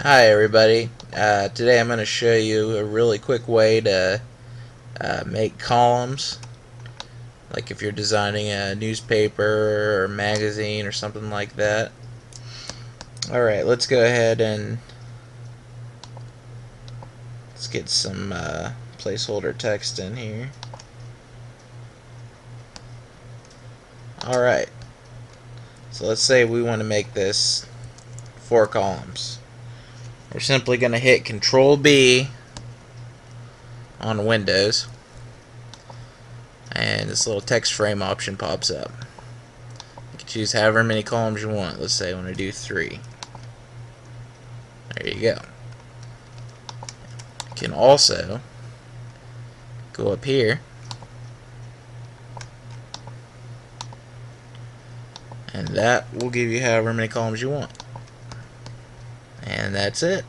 Hi everybody. Uh, today I'm going to show you a really quick way to uh, make columns like if you're designing a newspaper or magazine or something like that. Alright, let's go ahead and let's get some uh, placeholder text in here. Alright, so let's say we want to make this four columns. We're simply going to hit Control B on Windows and this little text frame option pops up. You can choose however many columns you want. Let's say I want to do three. There you go. You can also go up here and that will give you however many columns you want. And that's it.